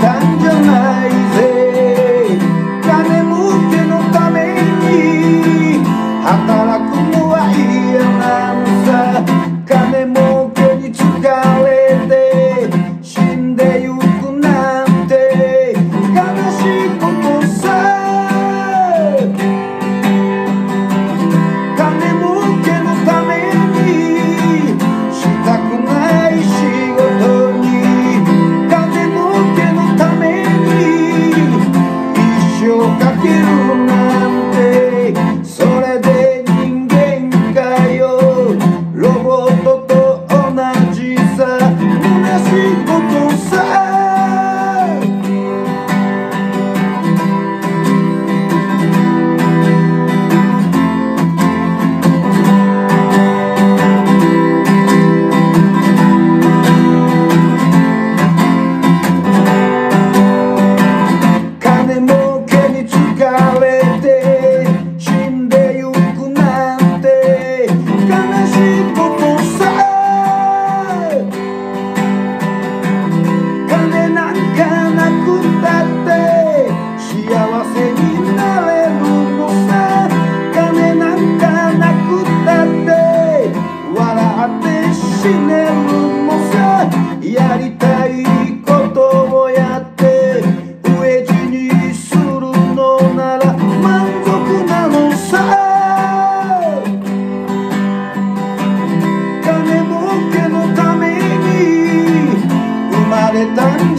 Tanjung say. done